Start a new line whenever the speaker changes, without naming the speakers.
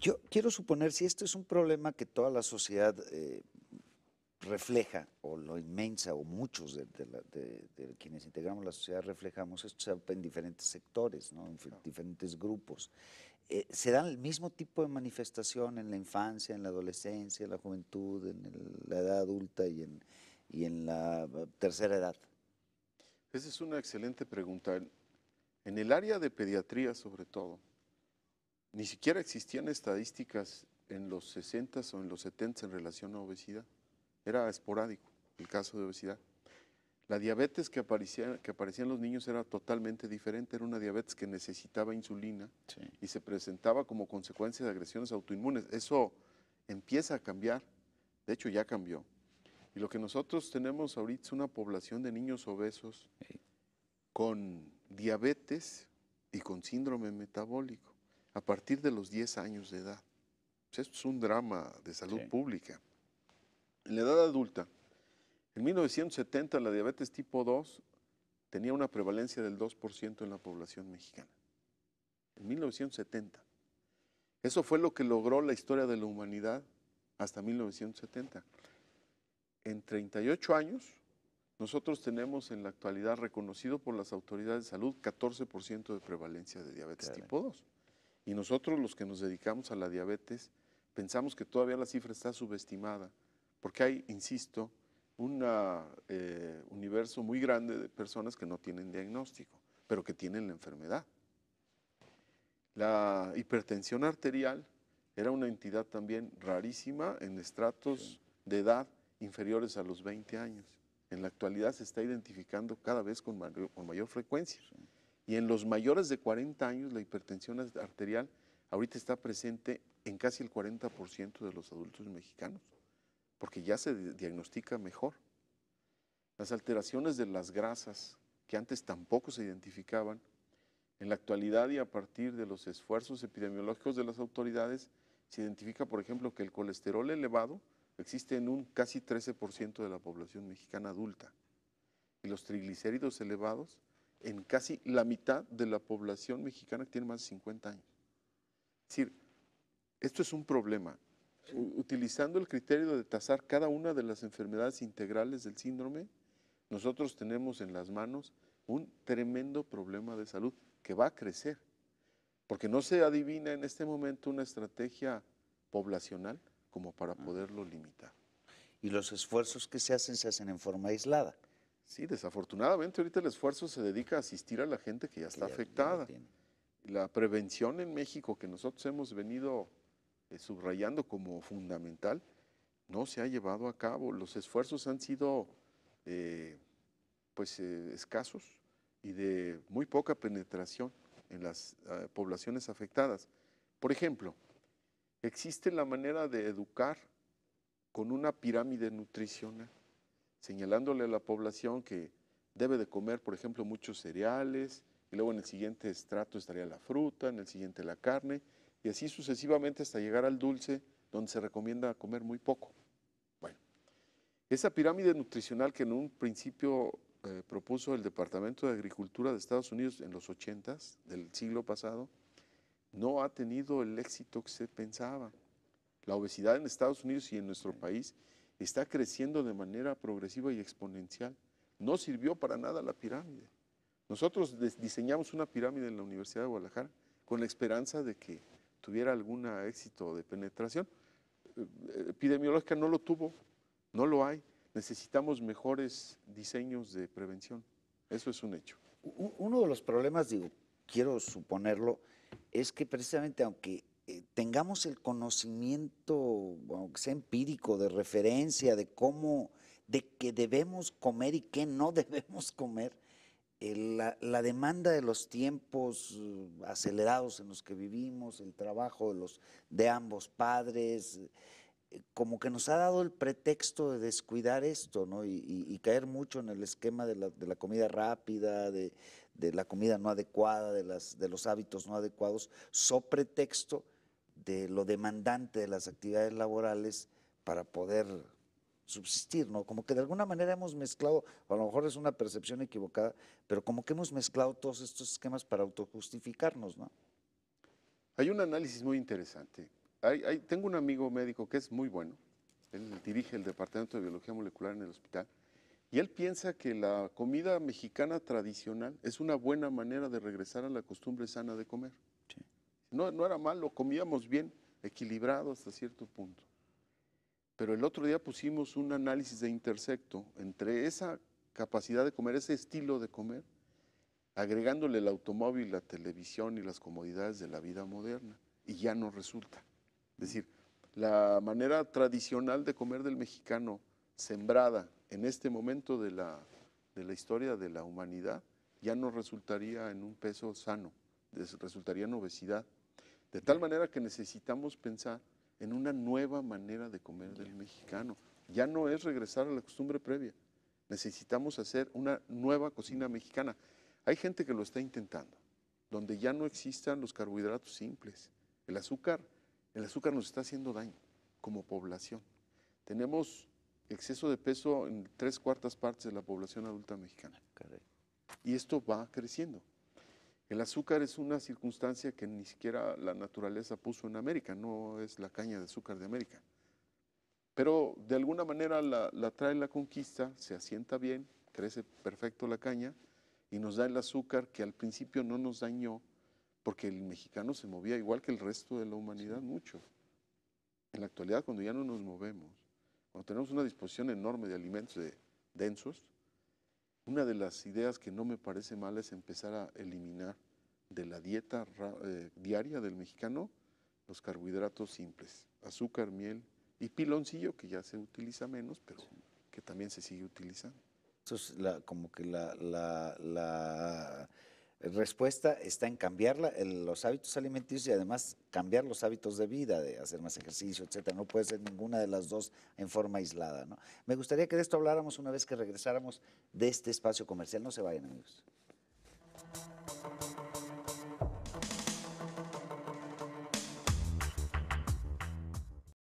Yo quiero suponer, si esto es un problema que toda la sociedad eh, refleja, o lo inmensa, o muchos de, quienes integramos la sociedad reflejamos, esto se en diferentes sectores, ¿no? en diferentes grupos. Eh, ¿Se da el mismo tipo de manifestación en la infancia, en la adolescencia, en la juventud, en la edad adulta y en, y en la tercera edad?
Esa es una excelente pregunta. En el área de pediatría, sobre todo, ni siquiera existían estadísticas en los 60 o en los 70 en relación a obesidad. Era esporádico el caso de obesidad. La diabetes que aparecía, que aparecía en los niños era totalmente diferente, era una diabetes que necesitaba insulina y se presentaba como consecuencia de agresiones autoinmunes. Eso empieza a cambiar, de hecho ya cambió. Y lo que nosotros tenemos ahorita es una población de niños obesos con diabetes y con síndrome metabólico a partir de los 10 años de edad. Esto es un drama de salud pública. En la edad adulta, en 1970 la diabetes tipo 2 tenía una prevalencia del 2% en la población mexicana. En 1970. Eso fue lo que logró la historia de la humanidad hasta 1970. En 38 años, nosotros tenemos en la actualidad reconocido por las autoridades de salud 14% de prevalencia de diabetes tipo 2. Y nosotros los que nos dedicamos a la diabetes pensamos que todavía la cifra está subestimada, porque hay, insisto, un eh, universo muy grande de personas que no tienen diagnóstico, pero que tienen la enfermedad. La hipertensión arterial era una entidad también rarísima en estratos de edad inferiores a los 20 años. En la actualidad se está identificando cada vez con mayor, frecuencia. Y en los mayores de 40 años la hipertensión arterial ahorita está presente en casi el 40% de los adultos mexicanos, porque ya se diagnostica mejor. Las alteraciones de las grasas, que antes tampoco se identificaban, en la actualidad y a partir de los esfuerzos epidemiológicos de las autoridades, se identifica, por ejemplo, que el colesterol elevado existe en un casi 13% de la población mexicana adulta y los triglicéridos elevados en casi la mitad de la población mexicana que tiene más de 50 años. Es decir, esto es un problema. utilizando el criterio de tasar cada una de las enfermedades integrales del síndrome, nosotros tenemos en las manos un tremendo problema de salud que va a crecer, porque no se adivina en este momento una estrategia poblacional como para poderlo limitar.
Y los esfuerzos que se hacen se hacen en forma aislada.
Sí, desafortunadamente ahorita el esfuerzo se dedica a asistir a la gente que ya está afectada. la prevención en México que nosotros hemos venido eh, subrayando como fundamental no se ha llevado a cabo. Los esfuerzos han sido eh, pues eh, escasos y de muy poca penetración en las poblaciones afectadas. Por ejemplo, existe la manera de educar con una pirámide nutricional señalándole a la población que debe de comer, por ejemplo, muchos cereales, y luego en el siguiente estrato estaría la fruta, en el siguiente la carne, y así sucesivamente hasta llegar al dulce, donde se recomienda comer muy poco. Bueno, esa pirámide nutricional que en un principio eh, propuso el Departamento de Agricultura de Estados Unidos en los 80 del siglo pasado, no ha tenido el éxito que se pensaba. La obesidad en Estados Unidos y en nuestro país está creciendo de manera progresiva y exponencial. No sirvió para nada la pirámide. Nosotros diseñamos una pirámide en la Universidad de Guadalajara con la esperanza de que tuviera algún éxito de penetración. Eh, epidemiológica no lo tuvo, no lo hay. Necesitamos mejores diseños de prevención. Eso es un hecho.
Uno de los problemas, digo, quiero suponerlo, es que precisamente aunque tengamos el conocimiento, aunque sea empírico, de referencia, de cómo, de qué debemos comer y qué no debemos comer, la, la, demanda de los tiempos uh, acelerados en los que vivimos, el trabajo de, los, de ambos padres, eh, como que nos ha dado el pretexto de descuidar esto, ¿no? Y, caer mucho en el esquema de la, de la comida rápida, de, de, la comida no adecuada, de, las, de los hábitos no adecuados, so pretexto de lo demandante de las actividades laborales para poder subsistir, ¿no? Como que de alguna manera hemos mezclado, a lo mejor es una percepción equivocada, pero como que hemos mezclado todos estos esquemas para autojustificarnos, ¿no?
Hay un análisis muy interesante. hay- hay- tengo un amigo médico que es muy bueno, él dirige el Departamento de Biología Molecular en el hospital, y él piensa que la comida mexicana tradicional es una buena manera de regresar a la costumbre sana de comer. No, no era malo, comíamos bien, equilibrado hasta cierto punto. Pero el otro día pusimos un análisis de intersecto entre esa capacidad de comer, ese estilo de comer, agregándole el automóvil, la televisión y las comodidades de la vida moderna, y ya no resulta. Es decir, la manera tradicional de comer del mexicano, sembrada en este momento de la, de la historia de la humanidad, ya no resultaría en un peso sano, resultaría en obesidad. De tal manera que necesitamos pensar en una nueva manera de comer del mexicano. Ya no es regresar a la costumbre previa. Necesitamos hacer una nueva cocina mexicana. Hay gente que lo está intentando, donde ya no existan los carbohidratos simples. El azúcar, el azúcar nos está haciendo daño como población. Tenemos exceso de peso en tres cuartas partes de la población adulta mexicana y esto va creciendo. El azúcar es una circunstancia que ni siquiera la naturaleza puso en América, no es la caña de azúcar de América. Pero de alguna manera la, la trae la conquista, se asienta bien, crece perfecto la caña y nos da el azúcar que al principio no nos dañó porque el mexicano se movía igual que el resto de la humanidad mucho. En la actualidad, cuando ya no nos movemos, cuando tenemos una disposición enorme de alimentos de- densos, una de las ideas que no me parece mala es empezar a eliminar de la dieta eh, diaria del mexicano los carbohidratos simples, azúcar, miel y piloncillo, que ya se utiliza menos, pero que también se sigue utilizando.
Eso es como que la respuesta está en cambiar los hábitos alimenticios y además cambiar los hábitos de vida, de hacer más ejercicio, etcétera. No puede ser ninguna de las dos en forma aislada. ¿no? Me gustaría que de esto habláramos una vez que regresáramos de este espacio comercial. No se vayan, amigos.